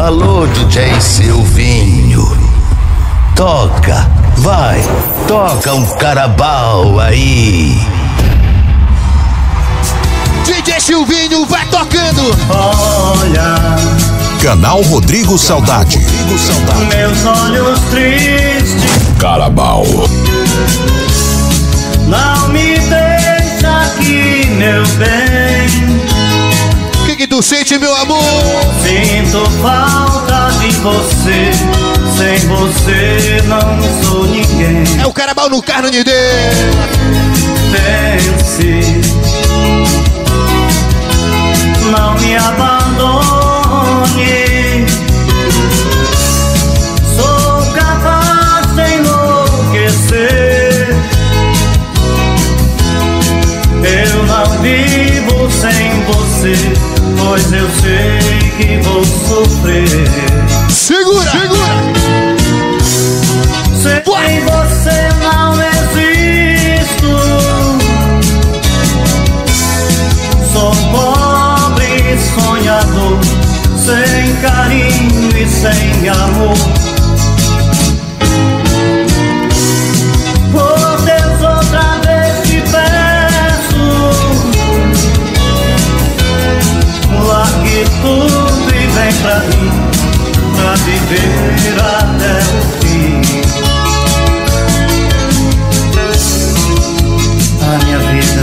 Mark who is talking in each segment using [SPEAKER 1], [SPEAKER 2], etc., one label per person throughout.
[SPEAKER 1] Alô, DJ Silvinho. Toca, vai, toca um carabal aí.
[SPEAKER 2] DJ Silvinho vai tocando.
[SPEAKER 3] Olha.
[SPEAKER 4] Canal Rodrigo Saudade.
[SPEAKER 3] Rodrigo Saudade. Meus olhos tristes.
[SPEAKER 4] Carabal.
[SPEAKER 3] Não me deixa aqui, meu bem.
[SPEAKER 2] O que, que tu sente, meu amor?
[SPEAKER 3] Sinto falta de você. Sem você não sou ninguém.
[SPEAKER 2] É o carabal no carro de Deus.
[SPEAKER 3] Pense. Não me abandone. Pois eu sei que vou sofrer.
[SPEAKER 2] Segura, segura.
[SPEAKER 3] Sem você não existo. Sou pobre sonhador sem carinho e sem amor. Largue tudo e vem pra mim, pra viver até o fim. A minha vida.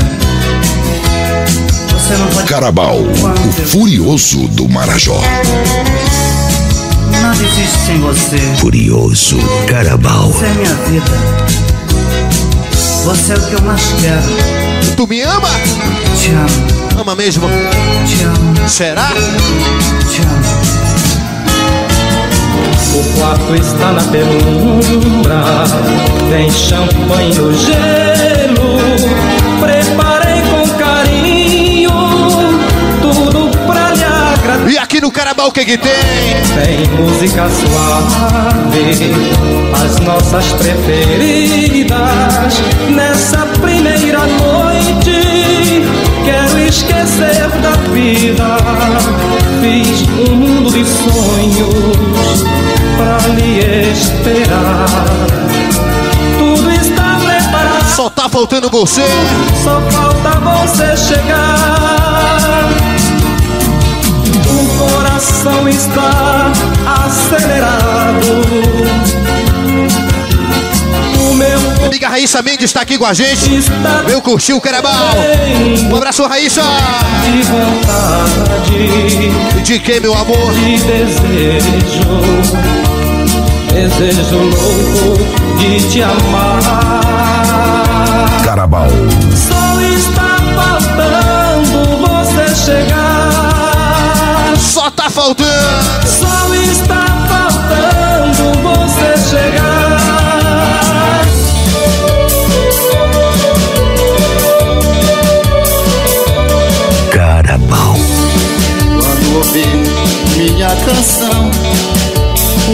[SPEAKER 4] Carabal, o furioso do Marajó.
[SPEAKER 3] Nada existe sem você.
[SPEAKER 1] Furioso Carabal.
[SPEAKER 3] Você é minha vida. Você é o que eu mais quero.
[SPEAKER 2] Tu me ama?
[SPEAKER 3] Te amo.
[SPEAKER 2] Ama mesmo?
[SPEAKER 3] Te amo.
[SPEAKER 2] Será?
[SPEAKER 3] Te amo.
[SPEAKER 5] O quarto está na penumbra, tem champanhe no gelo.
[SPEAKER 2] E aqui no Carabal o que que tem?
[SPEAKER 5] Tem música suave, as nossas preferidas. Nessa primeira noite, quero esquecer da vida. Fiz um mundo de sonhos pra lhe esperar. Tudo está preparado.
[SPEAKER 2] Só tá faltando você.
[SPEAKER 5] Só falta você chegar. O coração está acelerado. O meu
[SPEAKER 2] Amiga Raíssa Mendes está aqui com a gente. Veio curtir o Carabal. Um abraço, Raíssa.
[SPEAKER 5] de vontade.
[SPEAKER 2] De quem, meu amor?
[SPEAKER 5] de desejo, desejo louco de te amar.
[SPEAKER 4] Carabal.
[SPEAKER 5] Só está faltando
[SPEAKER 6] canção,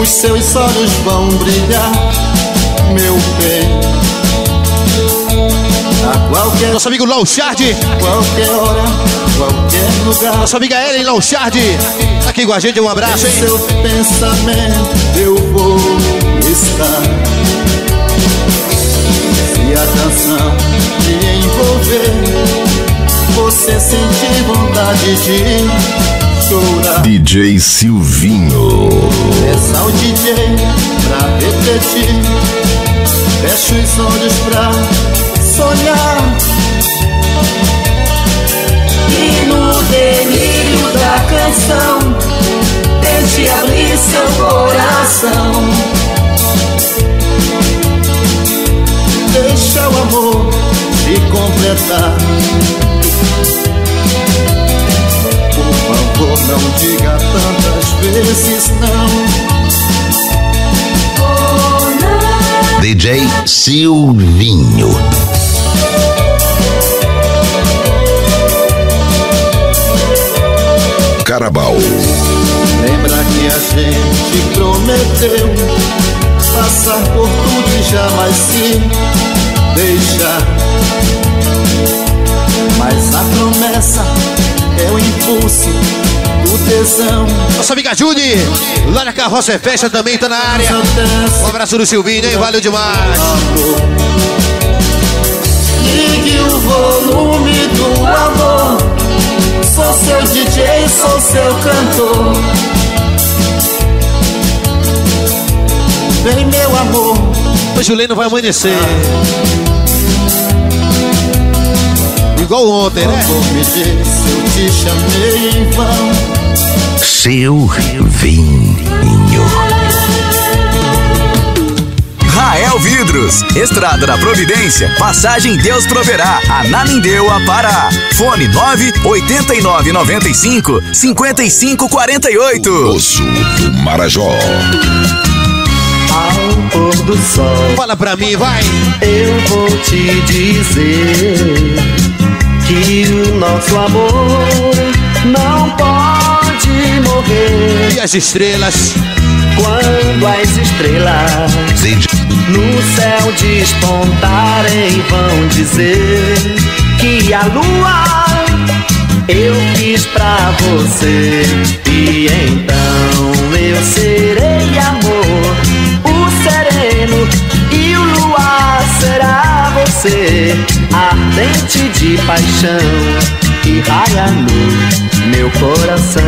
[SPEAKER 6] os seus olhos vão brilhar, meu bem. A qualquer,
[SPEAKER 2] Nosso amigo Lauchard.
[SPEAKER 6] qualquer hora, qualquer lugar,
[SPEAKER 2] Nossa amiga Ellen Lauchard. Tá aqui com a gente. Um abraço,
[SPEAKER 6] em
[SPEAKER 2] hein?
[SPEAKER 6] seu pensamento eu vou estar. Se a canção te envolver, você sentir vontade de
[SPEAKER 4] DJ Silvinho.
[SPEAKER 6] Peça ao DJ pra repetir. Fecha os olhos pra sonhar.
[SPEAKER 7] E no delírio da canção Tente abrir seu coração.
[SPEAKER 6] Deixa o amor te completar diga tantas vezes não
[SPEAKER 1] DJ Silvinho.
[SPEAKER 4] Carabal.
[SPEAKER 6] Lembra que a gente prometeu Passar por tudo e jamais se deixar Mas a promessa
[SPEAKER 8] é o impulso do tesão.
[SPEAKER 2] Nossa amiga Judy, lá na Carroça é Festa também tá na área. Um abraço do Silvinho, hein? Valeu demais.
[SPEAKER 8] Ligue o volume do amor. Sou seu DJ, sou seu cantor. Vem, meu amor.
[SPEAKER 2] Hoje o Leno vai amanhecer. Igual ontem, né?
[SPEAKER 8] Vou me dizer se eu te chamei em vão.
[SPEAKER 1] Seu vinho.
[SPEAKER 9] Rael Vidros, Estrada da Providência, passagem Deus proverá, Ananindeua, Pará. Fone 9 89 95 55 48.
[SPEAKER 10] Osso do Marajó.
[SPEAKER 6] Ao pôr do sol,
[SPEAKER 2] Fala pra mim, vai.
[SPEAKER 6] eu vou te dizer que o nosso amor não pode morrer.
[SPEAKER 2] E as estrelas?
[SPEAKER 6] quando as estrelas no céu despontarem vão dizer que a lua eu fiz pra você. E então eu serei você ardente de paixão que raia no meu coração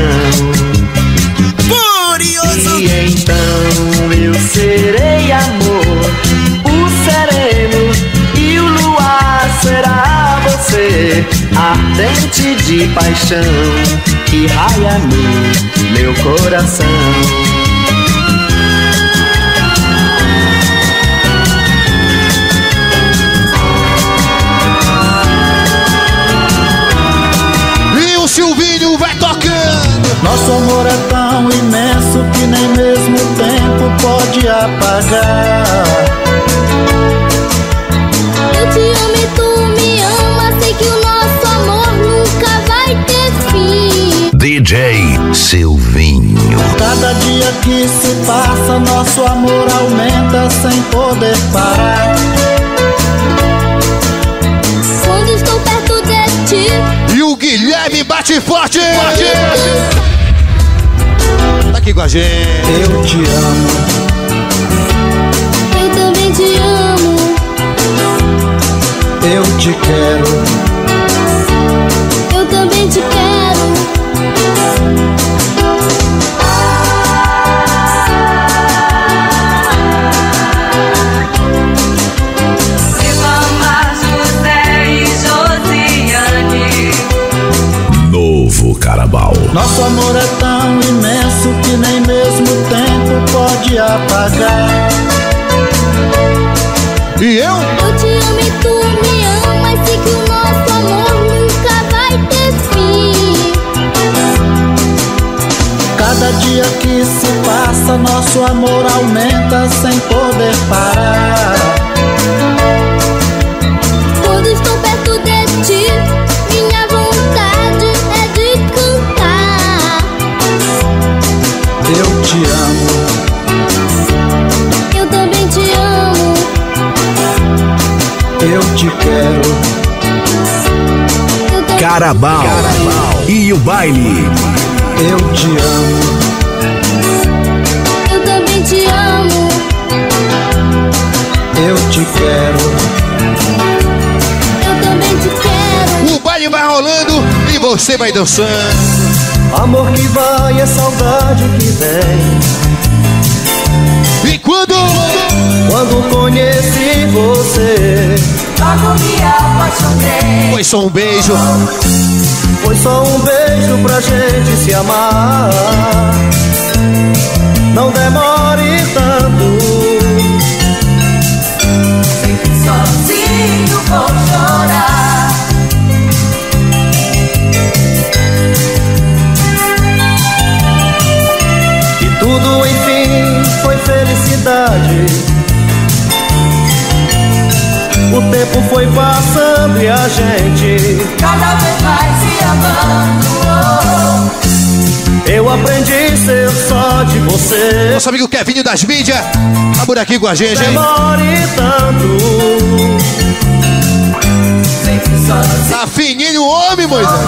[SPEAKER 6] e então eu serei amor, o sereno e o luar será você, ardente de paixão que raia no meu coração.
[SPEAKER 8] Pode apagar.
[SPEAKER 11] Eu te amo e tu me ama. Sei que o nosso amor nunca vai ter fim.
[SPEAKER 1] DJ Silvinho.
[SPEAKER 8] Cada dia que se passa, nosso amor aumenta sem poder parar.
[SPEAKER 11] Quando estou perto de ti,
[SPEAKER 2] E o Guilherme bate forte. Tá aqui com a gente.
[SPEAKER 8] Eu te amo,
[SPEAKER 11] te
[SPEAKER 8] quero.
[SPEAKER 11] Eu também te quero.
[SPEAKER 10] Carabal.
[SPEAKER 8] Nosso amor é tão imenso que nem mesmo o tempo pode apagar.
[SPEAKER 2] E eu?
[SPEAKER 11] Eu te amo e tu
[SPEAKER 8] Cada dia que se passa, nosso amor aumenta sem poder parar.
[SPEAKER 11] Quando estou perto de ti, minha vontade é de cantar.
[SPEAKER 8] Eu te amo,
[SPEAKER 11] Eu também te amo.
[SPEAKER 8] eu te quero.
[SPEAKER 11] Também
[SPEAKER 9] Carabal. E o baile.
[SPEAKER 8] Eu te amo,
[SPEAKER 11] Eu também te amo.
[SPEAKER 8] eu te quero.
[SPEAKER 11] Eu também te quero.
[SPEAKER 2] O baile vai rolando e você vai dançando.
[SPEAKER 6] Amor que vai é saudade que vem.
[SPEAKER 2] E quando?
[SPEAKER 6] Quando conheci você,
[SPEAKER 12] Logo me apaixonei.
[SPEAKER 2] Foi só um beijo.
[SPEAKER 6] Foi só um beijo pra gente se amar. Não demore tanto.
[SPEAKER 12] Sozinho vou chorar.
[SPEAKER 6] E tudo enfim foi felicidade. O tempo foi passando e a gente
[SPEAKER 12] Cada vez mais se amando.
[SPEAKER 6] Eu aprendi a ser só de você.
[SPEAKER 2] Nosso amigo Kevinho das mídias. Tá por aqui com a gente, hein?
[SPEAKER 6] Demore tanto.
[SPEAKER 2] Tá fininho o homem, Moisés.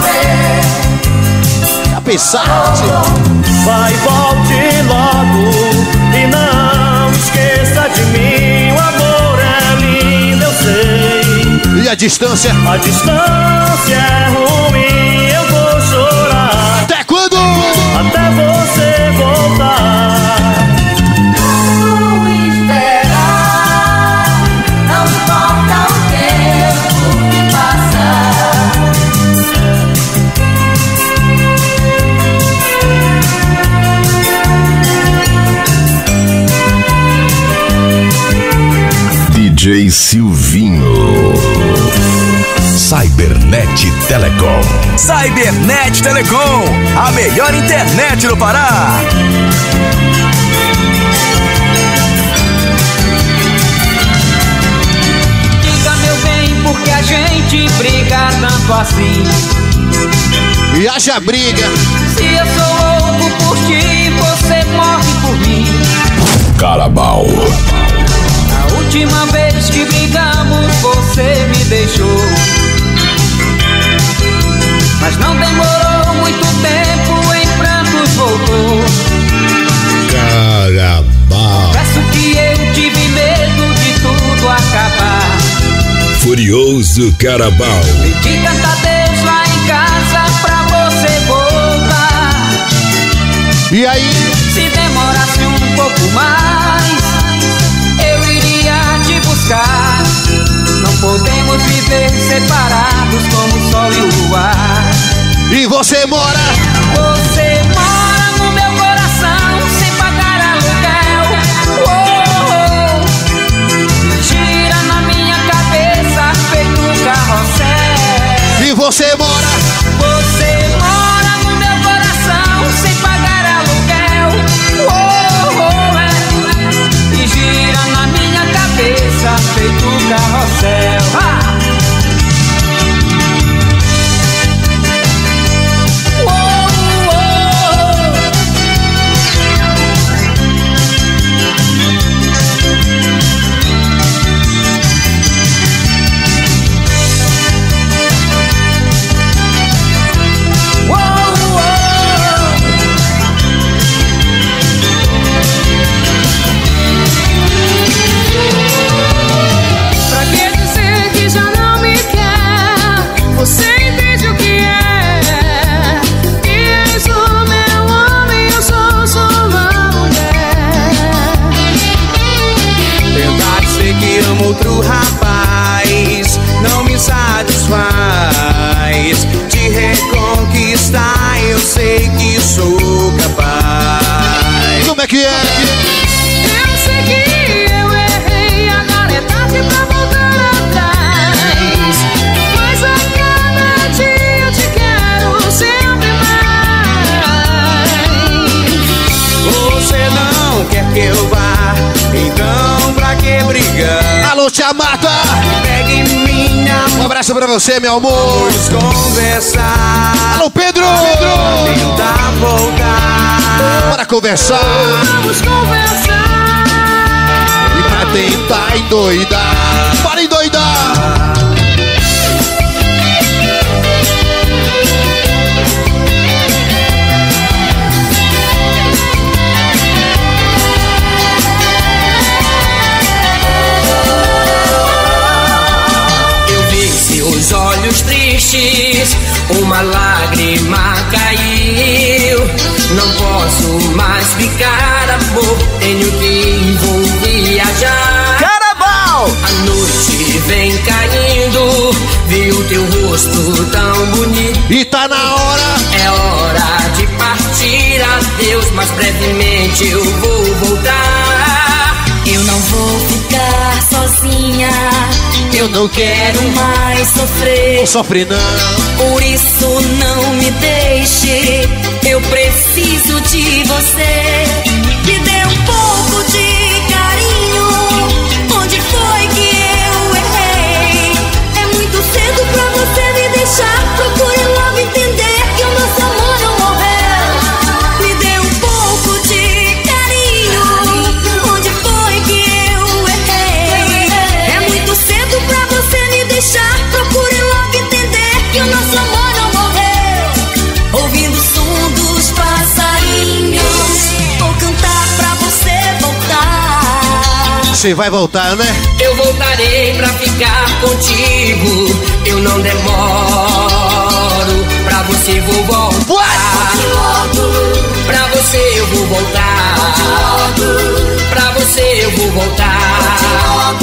[SPEAKER 13] Pissarte.
[SPEAKER 6] Vai, volte logo
[SPEAKER 13] distância?
[SPEAKER 6] A distância é ruim, eu vou chorar.
[SPEAKER 13] Até quando?
[SPEAKER 6] Até você voltar.
[SPEAKER 1] Vou esperar, não importa o tempo que passar.
[SPEAKER 10] DJ Silvinho. Cybernet Telecom.
[SPEAKER 9] Cybernet Telecom, a melhor internet do Pará.
[SPEAKER 14] Diga meu bem, porque a gente briga tanto assim.
[SPEAKER 13] E haja briga.
[SPEAKER 14] Se eu sou louco por ti, você morre por mim.
[SPEAKER 10] Carabal.
[SPEAKER 14] A última vez que brigamos, você me deixou. Mas não demorou muito tempo, em prantos voltou.
[SPEAKER 10] Carabal.
[SPEAKER 14] Peço que eu tive medo de tudo acabar.
[SPEAKER 10] Furioso Carabal.
[SPEAKER 14] Pedi tanta Deus lá em casa pra você voltar.
[SPEAKER 13] E aí?
[SPEAKER 14] Se demorasse um pouco mais, eu iria te buscar. Podemos viver separados como o sol e o luar.
[SPEAKER 13] E você mora?
[SPEAKER 14] Você mora no meu coração sem pagar aluguel. Oh, oh. Gira na minha cabeça feito um carrossel.
[SPEAKER 13] E você mora?
[SPEAKER 14] Você, meu
[SPEAKER 13] amor.
[SPEAKER 14] vamos conversar.
[SPEAKER 13] Alô, Pedro!
[SPEAKER 14] Tentar voltar.
[SPEAKER 13] Bora conversar
[SPEAKER 2] Vamos conversar.
[SPEAKER 13] e pra tentar endoidar. Bora endoidar!
[SPEAKER 14] Posso mais ficar, amor, tenho que vou viajar. Carnaval! A noite vem caindo, vi o teu rosto tão bonito.
[SPEAKER 13] E tá na hora!
[SPEAKER 14] É hora de partir, adeus, mas brevemente eu vou voltar.
[SPEAKER 12] Eu não vou ficar sozinha.
[SPEAKER 14] Eu não quero
[SPEAKER 12] mais sofrer.
[SPEAKER 13] Não sofre não.
[SPEAKER 12] Por isso não me deixe. Eu preciso de você. Me dê um pouco de carinho. Onde foi que eu errei? É muito cedo pra você me deixar. Procure Você
[SPEAKER 2] vai voltar, né?
[SPEAKER 15] Eu voltarei pra ficar contigo. Eu não demoro. Pra você eu vou voltar. Pra você eu vou voltar. Pra você eu vou voltar.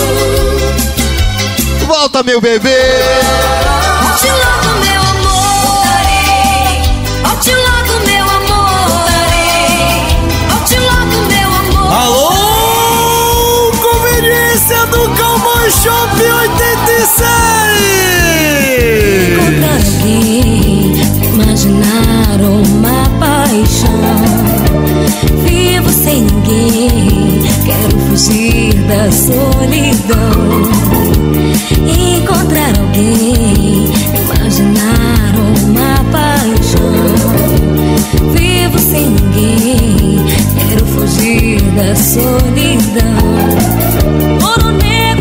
[SPEAKER 2] Volta, meu bebê!
[SPEAKER 12] Volte logo, meu
[SPEAKER 7] Shop 86!
[SPEAKER 12] Encontrar alguém, imaginar uma paixão. Vivo sem ninguém, quero fugir da solidão. Encontrar alguém, imaginar uma paixão. Vivo sem ninguém, quero fugir da solidão. Ouro negro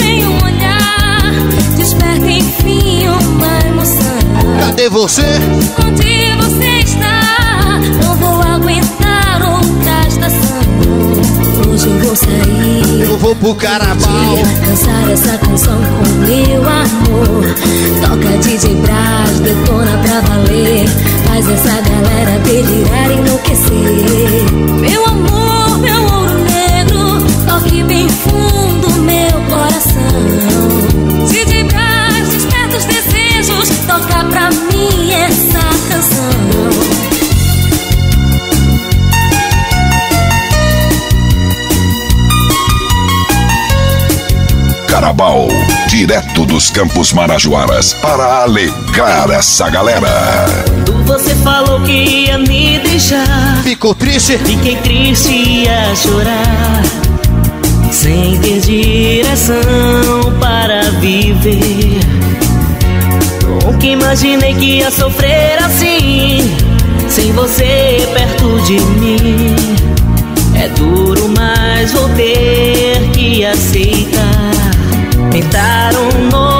[SPEAKER 2] Cadê você?
[SPEAKER 12] Onde você está? Não vou aguentar outra estação. Hoje eu vou sair.
[SPEAKER 2] Eu vou pro carnaval.
[SPEAKER 12] Cantar essa canção com meu amor. Toca DJ Brás, detona pra valer. Faz essa galera delirar e enlouquecer.
[SPEAKER 1] Carabal, direto dos Campos Marajoaras, para alegrar essa galera.
[SPEAKER 7] Quando você falou que ia me deixar,
[SPEAKER 2] Ficou triste?
[SPEAKER 7] fiquei triste e ia chorar. Sem ter direção para viver. Nunca imaginei que ia sofrer assim, sem você perto de mim. É duro, mas vou ter que aceitar. Tentar um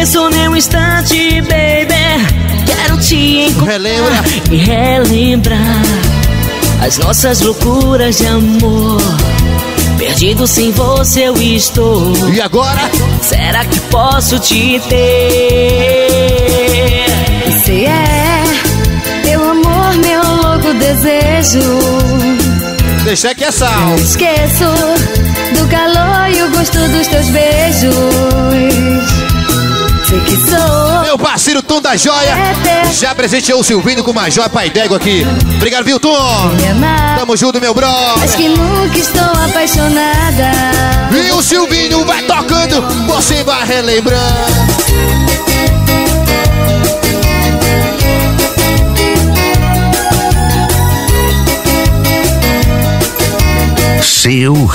[SPEAKER 7] esqueço nem um instante, baby. Quero te encontrar
[SPEAKER 2] Relembra.
[SPEAKER 7] e relembrar as nossas loucuras de amor. Perdido sem você eu estou.
[SPEAKER 2] E agora?
[SPEAKER 7] Será que posso te ter?
[SPEAKER 11] Você é meu amor, meu louco desejo.
[SPEAKER 2] Deixa que é sal.
[SPEAKER 11] Esqueço do calor e o gosto dos teus beijos. Sei que sou
[SPEAKER 2] Meu parceiro Tom da Joia já presenteou o Silvinho com uma joia pai d'égua aqui. Obrigado, viu, Tom? Tamo junto, meu brother.
[SPEAKER 11] mas que nunca estou apaixonada.
[SPEAKER 2] E o Silvinho vai tocando, você vai relembrando.
[SPEAKER 11] Que vou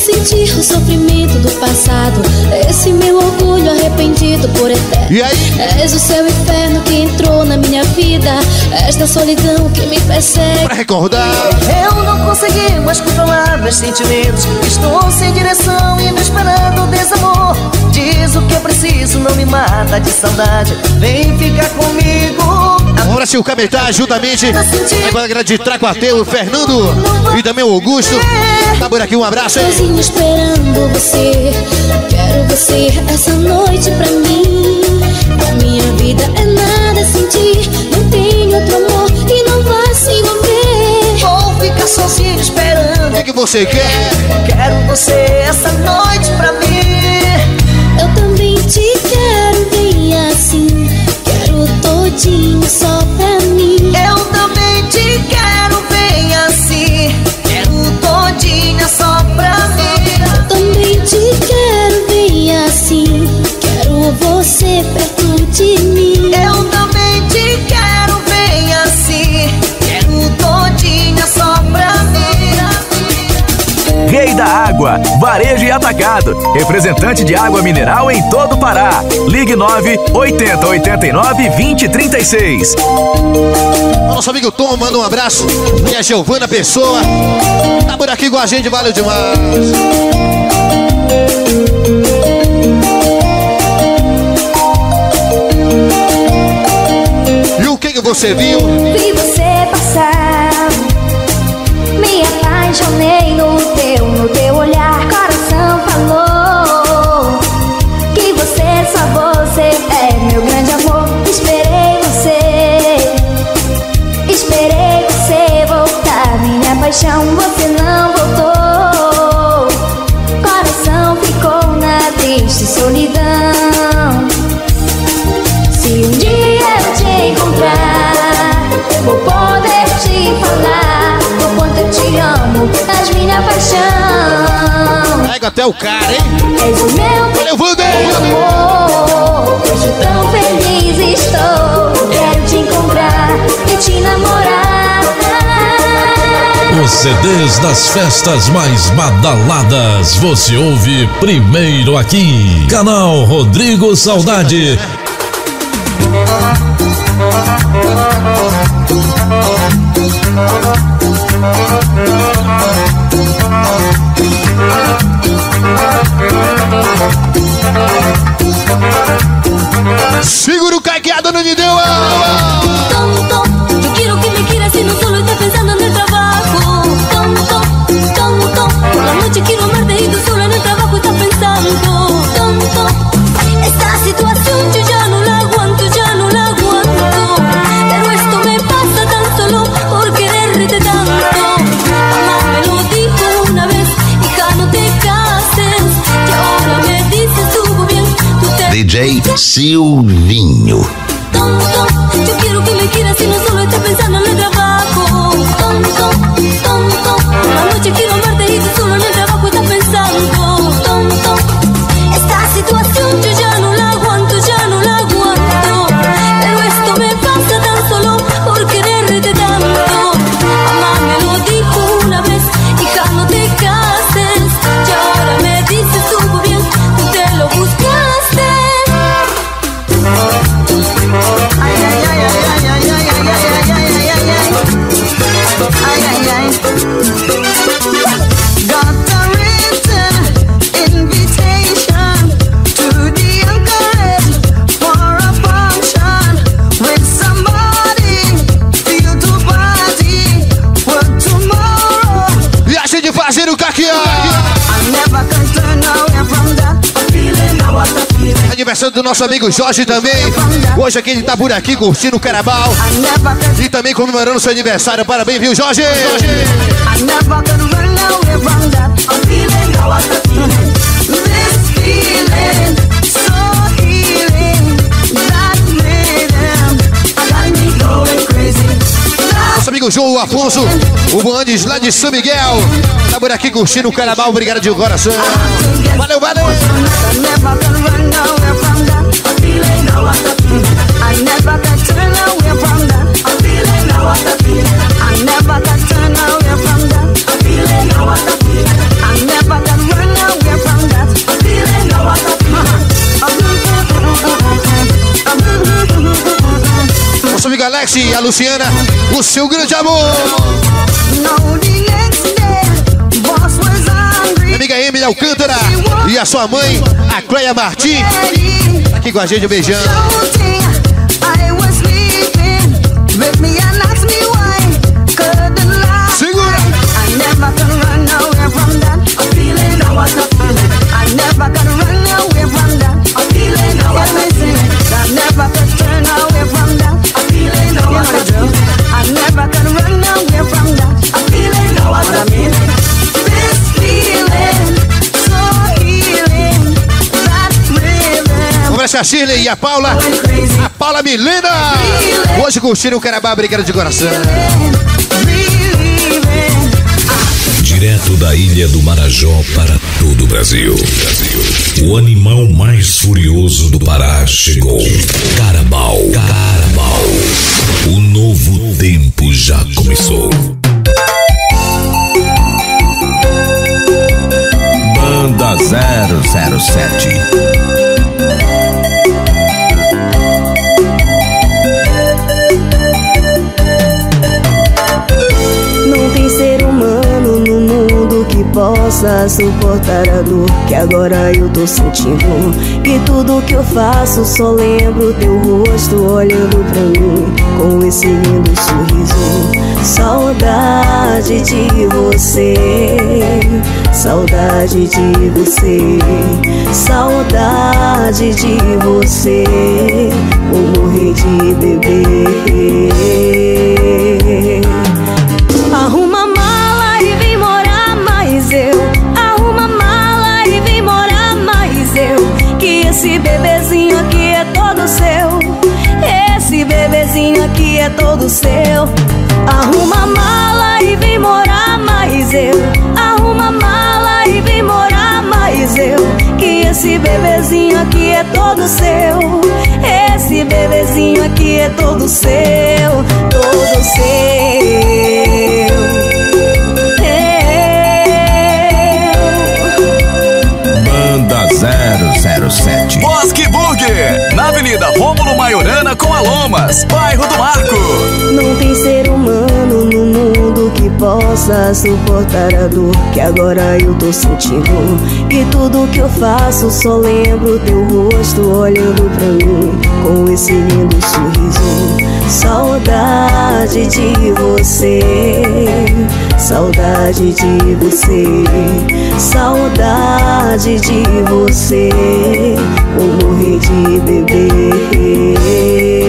[SPEAKER 11] sentir o sofrimento do passado. Esse meu orgulho arrependido por eterno.
[SPEAKER 2] E aí?
[SPEAKER 11] És o seu inferno que entrou na minha vida. Esta solidão que me persegue.
[SPEAKER 2] Pra recordar.
[SPEAKER 7] Eu não consegui mais controlar meus sentimentos. Estou sem direção e me esperando o desamor. Diz o que eu preciso, não me mata de saudade. Vem ficar comigo,
[SPEAKER 2] Um abraço o Cametá, juntamente com a galera de Tracuateu, o Fernando e também o Augusto. Tá por aqui, um abraço, hein?
[SPEAKER 11] Sozinho esperando você. Quero você essa noite pra mim. A minha vida é nada sem ti. Não tenho outro amor e não vai se envolver
[SPEAKER 16] Vou ficar sozinho
[SPEAKER 2] O
[SPEAKER 16] esperando
[SPEAKER 2] que, que você quer?
[SPEAKER 16] Quero você essa noite pra mim.
[SPEAKER 11] Eu também te quero
[SPEAKER 16] kucing
[SPEAKER 9] sopet da Água, Varejo e Atacado. Representante de água mineral em todo o Pará. Ligue 9 80 89 20 36.
[SPEAKER 2] O nosso amigo Tom manda um abraço. E a Giovana Pessoa. Tá por aqui com a gente, valeu demais. E o que, que você viu?
[SPEAKER 11] Vi você passar Me apaixonei no teu, no teu olhar
[SPEAKER 2] Pega até o cara, hein?
[SPEAKER 11] És o meu
[SPEAKER 2] Valeu, Wander!
[SPEAKER 11] amor, hoje tão feliz estou. Quero te encontrar e te namorar.
[SPEAKER 10] Os CDs das festas mais badaladas você ouve primeiro aqui. Canal Rodrigo Saudade.
[SPEAKER 2] Segura o caqueado no Nideu!
[SPEAKER 1] Silvinho.
[SPEAKER 2] aniversário do nosso amigo Jorge também. Hoje aqui ele tá por aqui curtindo o
[SPEAKER 16] Carabal.
[SPEAKER 2] E também comemorando seu aniversário. Parabéns, viu, Jorge? Nosso amigo João Afonso, o Bandes lá de São Miguel. Tá por aqui curtindo o Carabal. Obrigado de coração. Valeu, valeu!
[SPEAKER 16] Feeling. Now what a feeling. I never can turn away from that feeling. Now what a feeling. I never can turn away from that feeling. Now what a feeling. I never can run away from that feeling. Now what a feeling.
[SPEAKER 2] Nosso amigo Alex e a Luciana, o seu grande amor.
[SPEAKER 16] No, the next day, boss was hungry.
[SPEAKER 2] Minha amiga Emily Alcântara e a sua mãe, a Cleia Martins. Com a gente, um beijão. A Shirley e a Paula. A Paula Milena. Hoje curtindo o Carabá, obrigado de coração.
[SPEAKER 10] Direto da ilha do Marajó para todo o Brasil. O animal mais furioso do Pará chegou. Carabal. Carabal. O novo tempo já começou.
[SPEAKER 17] Banda 007.
[SPEAKER 12] Possa suportar a dor que agora eu tô sentindo. Que tudo que eu faço só lembro teu rosto olhando pra mim com esse lindo sorriso. Saudade de você, saudade de você, saudade de você. Vou morrer de beber. É todo seu. Arruma mala e vem morar mais eu. Arruma mala e vem morar mais eu. Que esse bebezinho aqui é todo seu. Esse bebezinho aqui é todo seu. Todo seu.
[SPEAKER 17] Banda 007.
[SPEAKER 9] Bosque Avenida Rômulo Maiorana com Alomas, bairro do Marco.
[SPEAKER 12] Não tem ser humano no mundo que possa suportar a dor que agora eu tô sentindo. E tudo que eu faço só lembro teu rosto olhando pra mim com esse lindo sorriso. Saudade de você, saudade de você, saudade de você. Vou morrer de beber.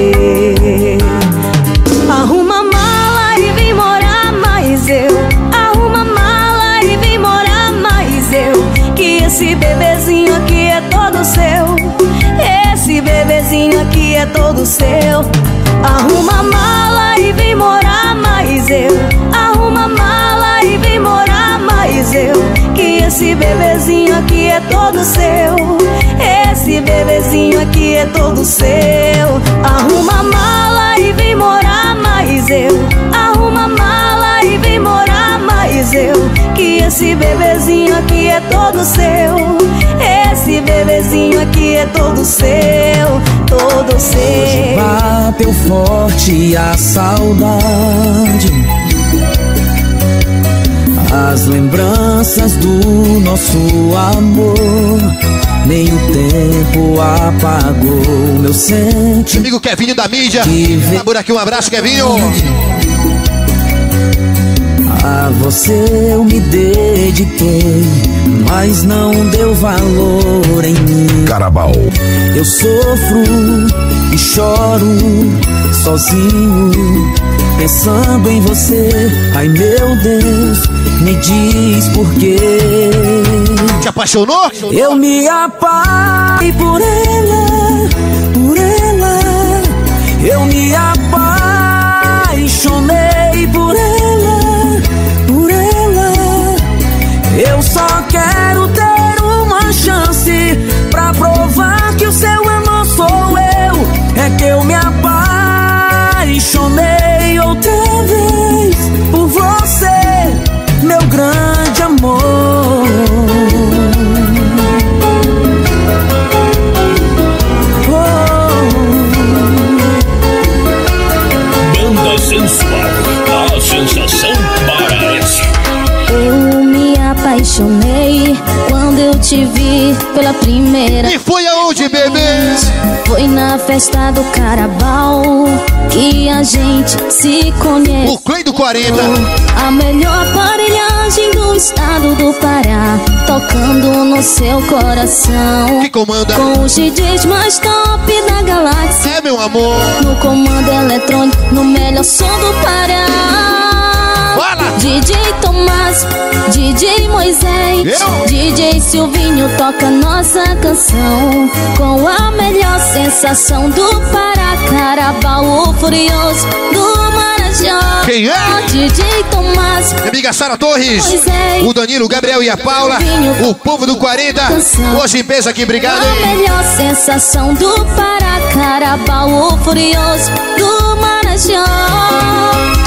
[SPEAKER 12] Eu. Arruma mala e vem morar mais eu. Que esse bebezinho aqui é todo seu. Esse bebezinho aqui é todo seu. Arruma mala e vem morar mais eu. Arruma mala e vem morar mais eu. Que esse bebezinho aqui é todo seu. Esse bebezinho aqui é todo seu. Arruma mala e vem morar mais eu. Arruma mala e vem morar mais eu. Que esse bebezinho aqui é todo seu. Esse bebezinho aqui é todo seu. Todo seu.
[SPEAKER 18] Bateu forte a saudade. As lembranças do nosso amor. Nem o tempo apagou meu sentimento.
[SPEAKER 2] Amigo Kevinho da mídia. Tá por aqui, um abraço, Kevinho.
[SPEAKER 18] A você eu me dediquei, mas não deu valor em mim.
[SPEAKER 1] Carabal.
[SPEAKER 18] Eu sofro e choro sozinho, pensando em você. Ai meu Deus, me diz por quê.
[SPEAKER 2] Te apaixonou?
[SPEAKER 18] Eu me apaixonei por ela, por ela. Eu me apaixonei por ela, Eu
[SPEAKER 11] vi pela primeira
[SPEAKER 2] E foi aonde, bebê?
[SPEAKER 11] Foi na festa do Carabal que a gente se conhece.
[SPEAKER 2] O Clay do 40.
[SPEAKER 11] A melhor aparelhagem do estado do Pará, tocando no seu coração.
[SPEAKER 2] Que comanda?
[SPEAKER 11] Com os DJs mais top da galáxia.
[SPEAKER 2] É, meu amor.
[SPEAKER 11] No comando eletrônico, no melhor som do Pará.
[SPEAKER 2] Fala!
[SPEAKER 11] DJ Tomás, DJ Moisés,
[SPEAKER 2] Eu?
[SPEAKER 11] DJ Silvinho toca nossa canção com a melhor sensação do Pará, o furioso do Marajó.
[SPEAKER 2] Quem é?
[SPEAKER 11] DJ Tomás,
[SPEAKER 2] Minha amiga Sara Torres,
[SPEAKER 11] Moisés,
[SPEAKER 2] o Danilo, o Gabriel e a Paula, o povo do 40. Hoje em peso aqui, obrigado,
[SPEAKER 11] a melhor sensação do Pará, o furioso do Marajó.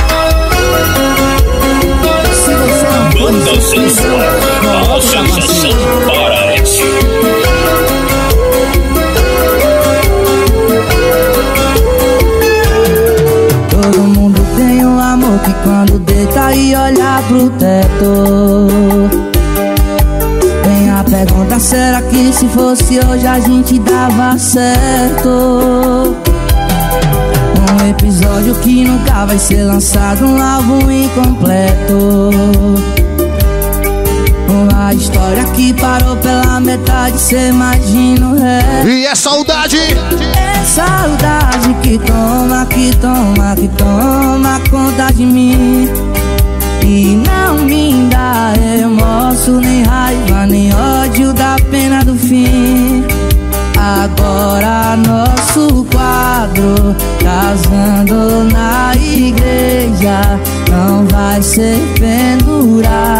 [SPEAKER 10] Banda sensual, a sensação paraense.
[SPEAKER 19] Todo mundo tem um amor que quando deita e olha pro teto Vem a pergunta, será que se fosse hoje a gente dava certo? Um episódio que nunca vai ser lançado, um álbum incompleto História que parou pela metade, cê imagina o resto.
[SPEAKER 2] E é saudade!
[SPEAKER 19] é saudade que toma, que toma, que toma conta de mim. E não me dá remorso, nem raiva, nem ódio da pena do fim. Agora nosso quadro casando na igreja. Não vai ser pendurado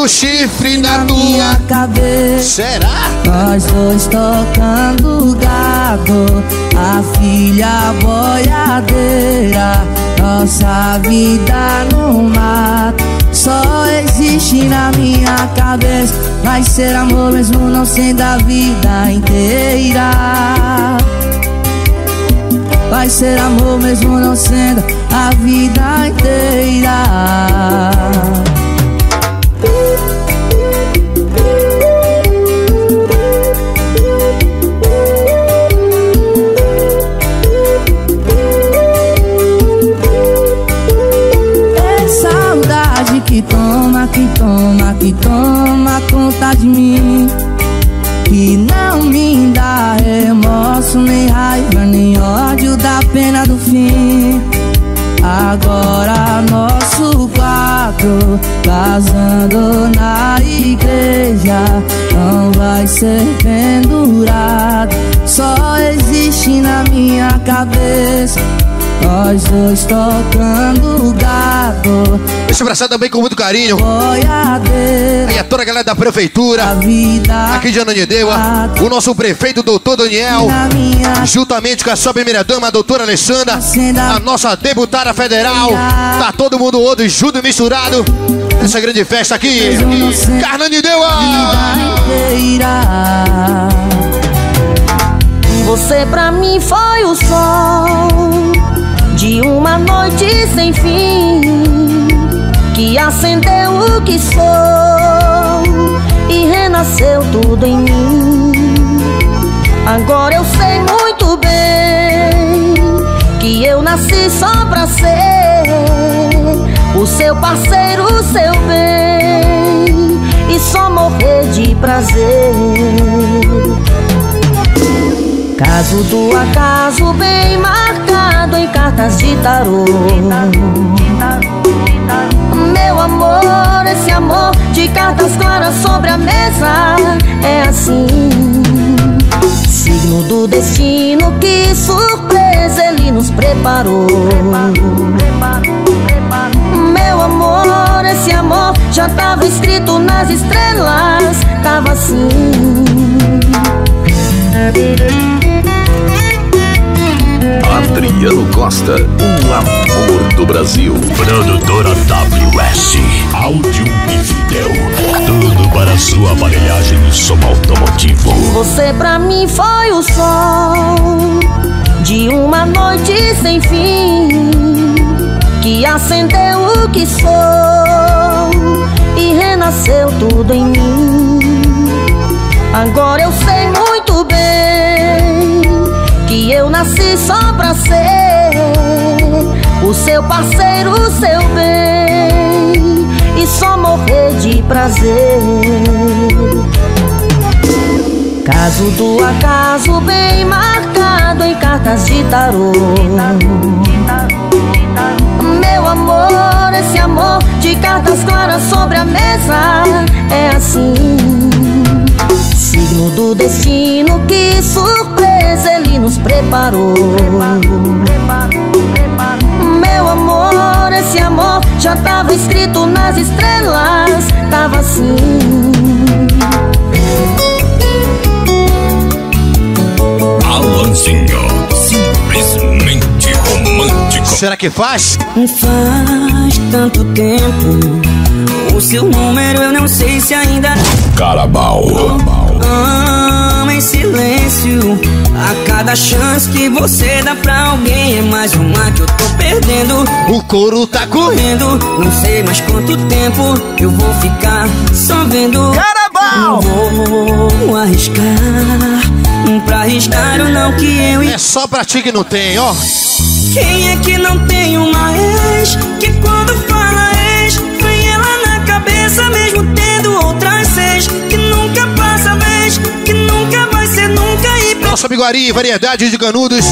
[SPEAKER 2] muito chifre na
[SPEAKER 19] na minha cabeça.
[SPEAKER 2] Será?
[SPEAKER 19] Nós dois tocando gado, a filha boiadeira, nossa vida no mato. Só existe na minha cabeça, vai ser amor mesmo não sendo a vida inteira. Vai ser amor mesmo não sendo a vida inteira. Toma, que toma, que toma conta de mim. Que não me dá remorso, nem raiva, nem ódio da pena do fim. Agora nosso quadro casando na igreja não vai ser pendurado. Só existe na minha cabeça. Nós dois tocando gado,
[SPEAKER 2] Esse abraçado também com muito carinho.
[SPEAKER 19] boiadeira,
[SPEAKER 2] E a toda a galera da prefeitura,
[SPEAKER 19] a vida
[SPEAKER 2] aqui de Ananindeua, o nosso prefeito, doutor Daniel,
[SPEAKER 19] minha
[SPEAKER 2] juntamente com a sua primeira dama, a doutora Alessandra, a nossa deputada federal. Tá todo mundo hoje junto e misturado. Nessa grande festa aqui. Carnanindeua!
[SPEAKER 20] Você pra mim foi o sol de uma noite sem fim que acendeu o que sou e renasceu tudo em mim. Agora eu sei muito bem que eu nasci só pra ser o seu parceiro, o seu bem e só morrer de prazer. Caso do acaso bem marcado em cartas de tarô. Meu amor, esse amor de cartas claras sobre a mesa É assim. Signo do destino, que surpresa ele nos preparou. Meu amor, esse amor já tava escrito nas estrelas Tava assim
[SPEAKER 10] Costa, um amor do Brasil. Produtora WS, áudio e vídeo. Tudo para sua aparelhagem e som automotivo.
[SPEAKER 20] Você pra mim foi o sol de uma noite sem fim que acendeu o que sou e renasceu tudo em mim. Agora eu sei muito bem que eu nasci só pra ser o seu parceiro, o seu bem e só morrer de prazer. Caso do acaso bem marcado em cartas de tarô Meu amor, esse amor de cartas claras sobre a mesa. É assim. Signo do destino, que surpresa ele nos preparou. Meu amor, esse amor já tava escrito nas estrelas. Tava assim.
[SPEAKER 21] Alanzinho, simplesmente romântico.
[SPEAKER 2] Será que faz?
[SPEAKER 22] Faz tanto tempo. O seu número eu não sei se ainda.
[SPEAKER 21] Carabal.
[SPEAKER 22] Ama em silêncio. A cada chance que você dá pra alguém é mais uma que eu tô perdendo.
[SPEAKER 2] O couro tá
[SPEAKER 22] correndo. Não sei mais quanto tempo eu vou ficar só vendo.
[SPEAKER 2] Carabal!
[SPEAKER 22] Vou arriscar. Pra arriscar ou não que eu
[SPEAKER 2] É só pra ti que não tem, ó.
[SPEAKER 22] quem é que não tem uma ex Que quando fala ex Vem ela na cabeça mesmo tendo outras seis Que
[SPEAKER 2] Nosso amigo Ari, variedade de canudos,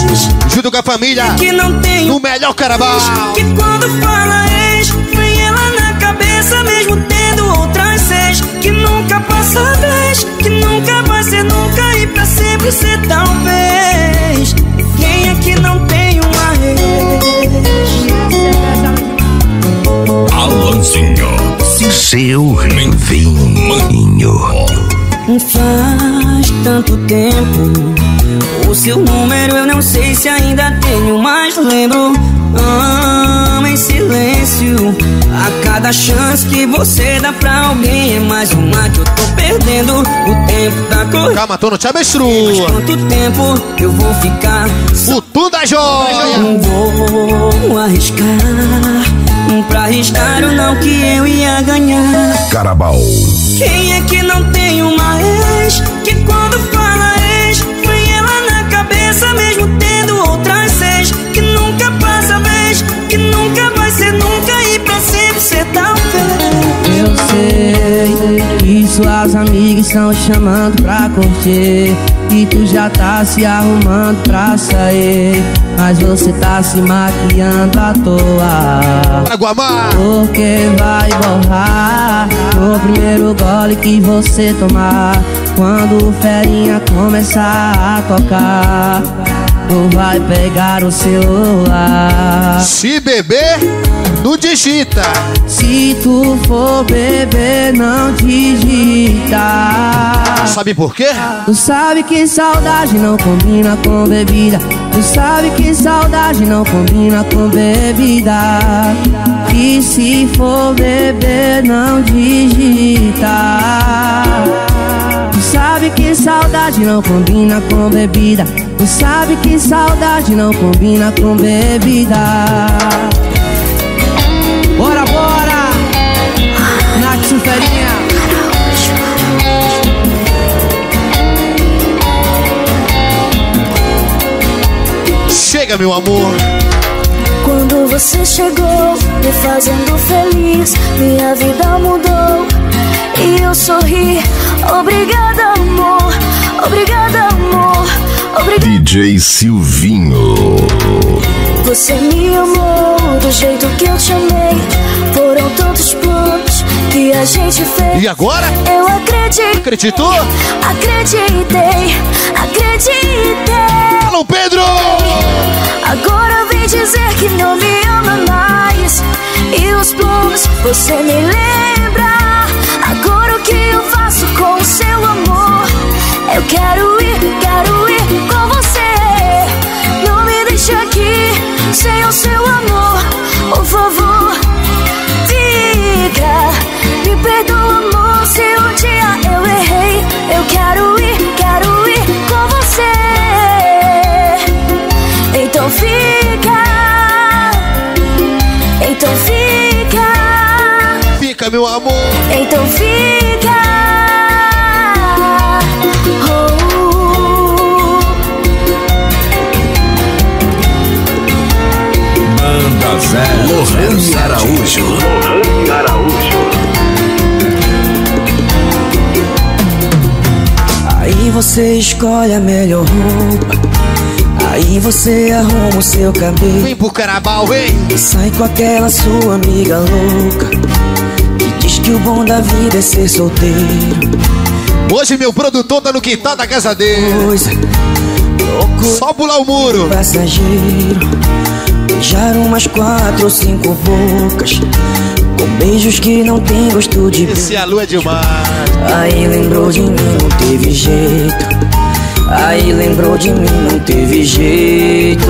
[SPEAKER 2] junto com a família.
[SPEAKER 22] que não tem
[SPEAKER 2] No melhor carnaval.
[SPEAKER 22] Que quando fala ex Vem ela na cabeça mesmo tendo outras seis Que nunca passa vez Que nunca vai ser nunca e pra sempre ser talvez Quem é que não tem uma ex
[SPEAKER 21] Alanzinho,
[SPEAKER 23] Seu vinho.
[SPEAKER 22] Faz tanto tempo. O seu número eu não sei se ainda tenho Mas lembro. Em silêncio. A cada chance que você dá pra alguém É mais uma que eu tô perdendo. O tempo tá correndo.
[SPEAKER 2] Calma, tô no te abençoa.
[SPEAKER 22] quanto tempo eu vou ficar
[SPEAKER 2] O tudo da joia.
[SPEAKER 22] Não vou arriscar. Pra arriscar ou não que eu ia ganhar.
[SPEAKER 1] Carabal.
[SPEAKER 22] quem é que não tem uma ex
[SPEAKER 19] suas amigas estão chamando pra curtir. E tu já tá se arrumando pra sair. Mas você tá se maquiando à toa. Porque vai borrar No primeiro gole que você tomar. Quando o ferinha começar a tocar Tu vai pegar o celular.
[SPEAKER 2] Se beber, não digita.
[SPEAKER 19] Se tu for beber, não digita.
[SPEAKER 2] Sabe por quê?
[SPEAKER 19] Tu sabe que saudade não combina com bebida. Tu sabe que saudade não combina com bebida. E se for beber, não digita. Tu sabe que saudade não combina com bebida. Tu sabe que saudade não combina com bebida Bora, bora! Nath Suferinha
[SPEAKER 2] Chega, meu amor.
[SPEAKER 12] Quando você chegou, me fazendo feliz, minha vida mudou e eu sorri. Obrigada, amor. Obrigada, amor. Obrigada.
[SPEAKER 1] DJ Silvinho.
[SPEAKER 12] Você me amou do jeito que eu te amei. Foram tantos planos que a gente fez.
[SPEAKER 2] E agora?
[SPEAKER 12] Eu acreditei.
[SPEAKER 2] Acreditou?
[SPEAKER 12] Acreditei. Acreditei.
[SPEAKER 2] Alô, Pedro!
[SPEAKER 12] Agora vem dizer que não me ama mais. E os planos você me lembra. Agora o que eu faço com o seu amor? Eu quero ir, quero ir sem o seu amor. Por favor, fica. Me perdoa, amor, se um dia eu errei. Eu quero ir, quero ir com você. Então fica. Então fica.
[SPEAKER 2] Fica, meu amor.
[SPEAKER 12] Então fica.
[SPEAKER 21] Lohane Araújo.
[SPEAKER 10] Lohane Araújo.
[SPEAKER 22] Aí você escolhe a melhor roupa Aí você arruma o seu cabelo.
[SPEAKER 2] Vem pro carabal, vem.
[SPEAKER 22] E sai com aquela sua amiga louca. Que diz que o bom da vida é ser solteiro.
[SPEAKER 2] Hoje meu produtor tá no quintal da casa dele.
[SPEAKER 22] Coisa
[SPEAKER 2] Só pular o muro.
[SPEAKER 22] passageiro. Beijar umas quatro ou cinco bocas. Com beijos que não tem gosto de
[SPEAKER 2] Esse a lua é demais.
[SPEAKER 22] Aí lembrou de mim, não teve jeito. Aí lembrou de mim, não teve jeito.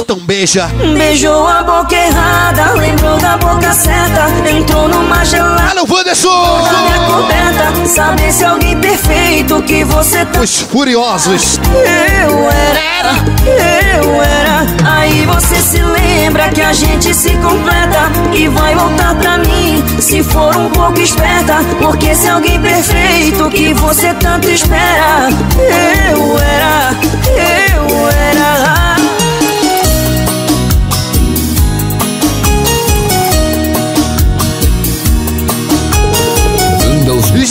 [SPEAKER 2] Então beija.
[SPEAKER 22] Beijou a boca errada, lembrou da boca certa. Entrou numa gelada.
[SPEAKER 2] Alô, Wanderson!
[SPEAKER 22] Na minha coberta, saber se alguém perfeito que você tá.
[SPEAKER 2] Os furiosos.
[SPEAKER 22] Eu era, eu era. Aí você se lembra que a gente se completa e vai voltar pra mim se for um pouco esperta. Porque se alguém perfeito que você tanto espera, eu era, eu era.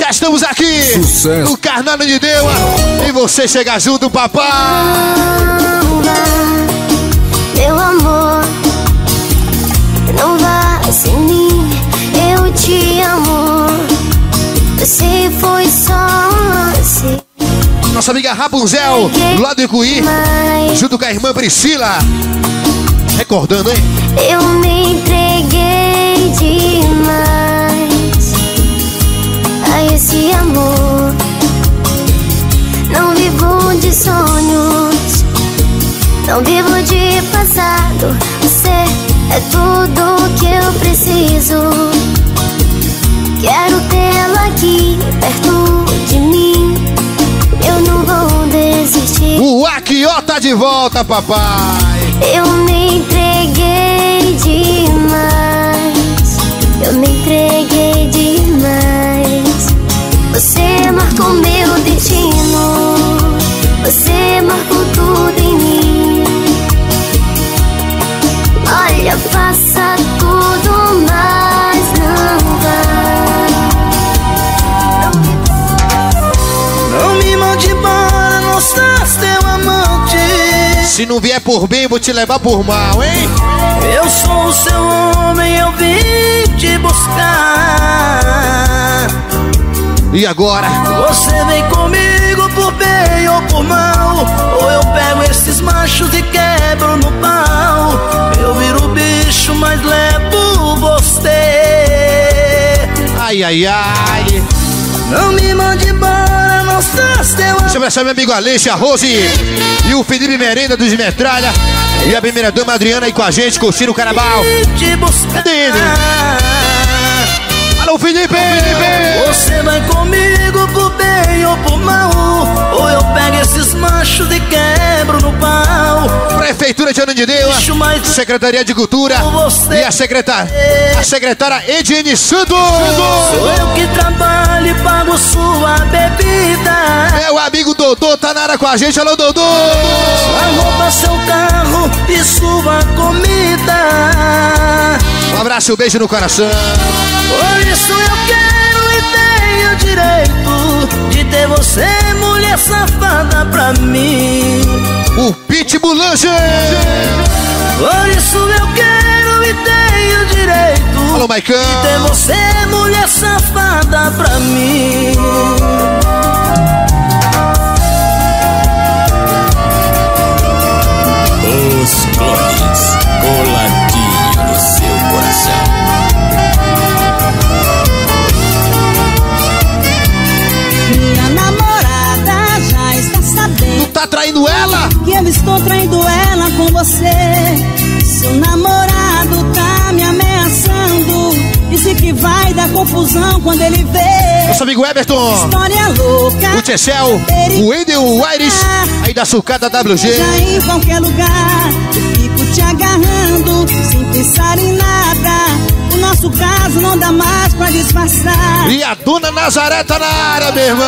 [SPEAKER 2] Já estamos aqui.
[SPEAKER 10] Sucesso.
[SPEAKER 2] No Carnal de Deus. E você chega junto, papai.
[SPEAKER 24] Meu amor, não vá sem mim, eu te amo. Você foi só um lance,
[SPEAKER 2] Nossa amiga Rapunzel, lá do Icuí. Junto com a irmã Priscila. Recordando, hein?
[SPEAKER 24] eu me entreguei demais esse amor. Não vivo de sonhos, não vivo de passado. Você é tudo que eu preciso. Quero tê-la aqui perto de mim. Eu não vou desistir.
[SPEAKER 2] O Akió tá de volta, papai.
[SPEAKER 24] Eu me entreguei Você marcou meu destino. Você marcou tudo em mim. Olha, faça tudo, mas não vá.
[SPEAKER 25] Não me mande embora, não estás teu amante.
[SPEAKER 2] Se não vier por bem, vou te levar por mal, hein?
[SPEAKER 25] Eu sou o seu homem, eu vim te buscar.
[SPEAKER 2] E agora?
[SPEAKER 25] Você vem comigo por bem ou por mal. Ou eu pego esses machos e quebro no pau. Eu viro bicho, mas levo você.
[SPEAKER 2] Ai, ai, ai.
[SPEAKER 25] Não me mande embora, não estás teu
[SPEAKER 2] Deixa eu abraçar meu amigo Aleixo, a Rose e o Felipe Merenda dos Metralha. E a primeira dama Adriana aí com a gente, curtindo o carnaval.
[SPEAKER 25] te buscar.
[SPEAKER 2] Cadê ele? Alô, Felipe!
[SPEAKER 25] Você vai comigo por bem ou por mal. Ou eu pego esses machos e quebro no pau.
[SPEAKER 2] Prefeitura de Ano de Deus, Secretaria de Cultura e a secretária, a secretária Edine Santos.
[SPEAKER 25] Sou eu que trabalho e pago sua bebida.
[SPEAKER 2] É o amigo Dodô, tá na área com a gente. Alô, Dodô!
[SPEAKER 25] Sua roupa, seu carro e sua comida.
[SPEAKER 2] Um abraço e um beijo no coração.
[SPEAKER 25] Por isso eu quero e tenho direito de ter você, mulher safada, pra mim.
[SPEAKER 2] O Pitbull Lanche!
[SPEAKER 25] Por isso eu quero e tenho direito
[SPEAKER 2] Alô,
[SPEAKER 25] de ter você, mulher safada, pra mim.
[SPEAKER 10] Os clones, coladinho no seu coração.
[SPEAKER 16] Minha namorada já está sabendo.
[SPEAKER 2] Tá traindo ela?
[SPEAKER 16] Que eu estou traindo ela com você. Seu namorado tá me ameaçando. Disse que vai dar confusão quando ele vê.
[SPEAKER 2] Nosso amigo Everton.
[SPEAKER 16] História louca.
[SPEAKER 2] O Tchessel, o Wendel, Aires, aí da sucata WG.
[SPEAKER 16] Já em qualquer lugar, fico te agarrando sem pensar em nada. O nosso caso não dá mais pra disfarçar.
[SPEAKER 2] E a dona Nazaré tá na área, meu irmão.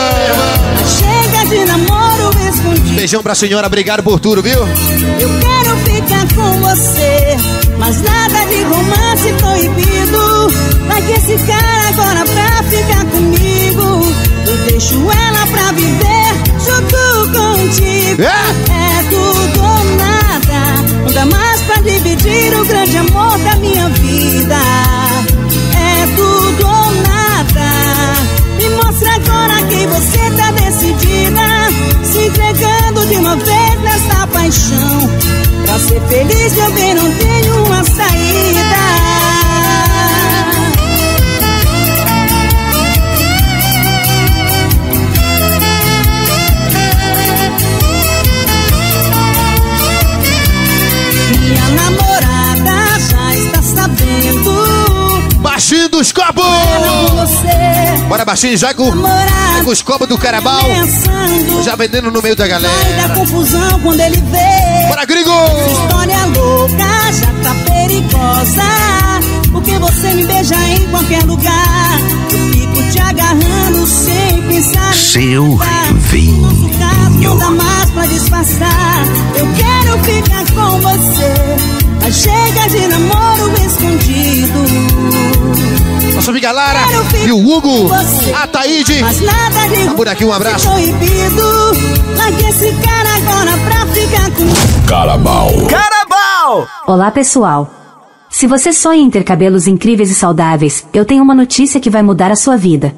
[SPEAKER 16] Chega de namoro escondido.
[SPEAKER 2] Beijão pra senhora, obrigado por tudo, viu?
[SPEAKER 16] Eu quero ficar com você. Mas nada de romance proibido. Largue esse cara agora pra ficar comigo. Eu deixo ela pra viver junto contigo. É, tudo dá mais pra dividir o grande amor da minha vida. É tudo ou nada. Me mostra agora que você tá decidida. Se entregando de uma vez nessa paixão. Pra ser feliz eu bem não tenho uma saída. Namorada já está sabendo.
[SPEAKER 2] Baixinho dos copos! Bora, baixinho, já com, já com os copos do carabal. Já vendendo no meio da
[SPEAKER 16] Vai
[SPEAKER 2] galera.
[SPEAKER 16] dar confusão quando ele vê.
[SPEAKER 2] Bora, gringo!
[SPEAKER 16] Essa história louca já tá perigosa. Porque você me beija em qualquer lugar. Te agarrando sem pensar
[SPEAKER 1] Seu
[SPEAKER 16] Caso
[SPEAKER 1] vinho.
[SPEAKER 16] não dá mais pra disfarçar. Eu quero ficar com você. Mas chega de namoro escondido.
[SPEAKER 2] Nossa amiga Lara
[SPEAKER 16] Quero ficar
[SPEAKER 2] e o Hugo,
[SPEAKER 16] com você.
[SPEAKER 2] a Taíde.
[SPEAKER 16] Mas nada de
[SPEAKER 2] Tá por aqui, um abraço.
[SPEAKER 16] proibido. Largue esse cara agora pra ficar comigo.
[SPEAKER 10] Carabal.
[SPEAKER 26] Carabal! Olá, pessoal. Se você sonha em ter cabelos incríveis e saudáveis, eu tenho uma notícia que vai mudar a sua vida.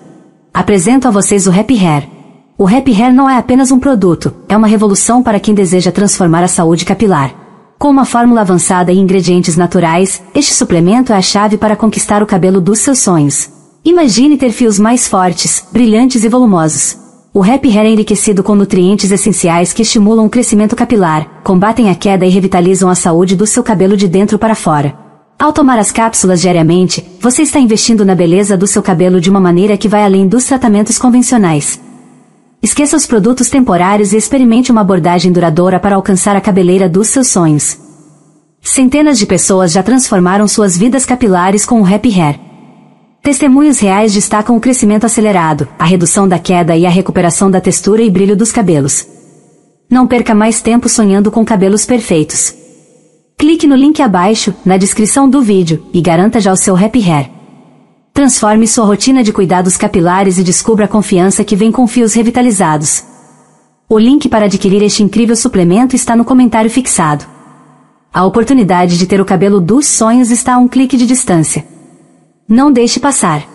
[SPEAKER 26] Apresento a vocês o Happy Hair. O Happy Hair não é apenas um produto, é uma revolução para quem deseja transformar a saúde capilar. Com uma fórmula avançada e ingredientes naturais, este suplemento é a chave para conquistar o cabelo dos seus sonhos. Imagine ter fios mais fortes, brilhantes e volumosos. O Happy Hair é enriquecido com nutrientes essenciais que estimulam o crescimento capilar, combatem a queda e revitalizam a saúde do seu cabelo de dentro para fora. Ao tomar as cápsulas diariamente, você está investindo na beleza do seu cabelo de uma maneira que vai além dos tratamentos convencionais. Esqueça os produtos temporários e experimente uma abordagem duradoura para alcançar a cabeleira dos seus sonhos. Centenas de pessoas já transformaram suas vidas capilares com o Happy Hair. Testemunhos reais destacam o crescimento acelerado, a redução da queda e a recuperação da textura e brilho dos cabelos. Não perca mais tempo sonhando com cabelos perfeitos. Clique no link abaixo, na descrição do vídeo, e garanta já o seu Happy Hair. Transforme sua rotina de cuidados capilares e descubra a confiança que vem com fios revitalizados. O link para adquirir este incrível suplemento está no comentário fixado. A oportunidade de ter o cabelo dos sonhos está a um clique de distância. Não deixe passar.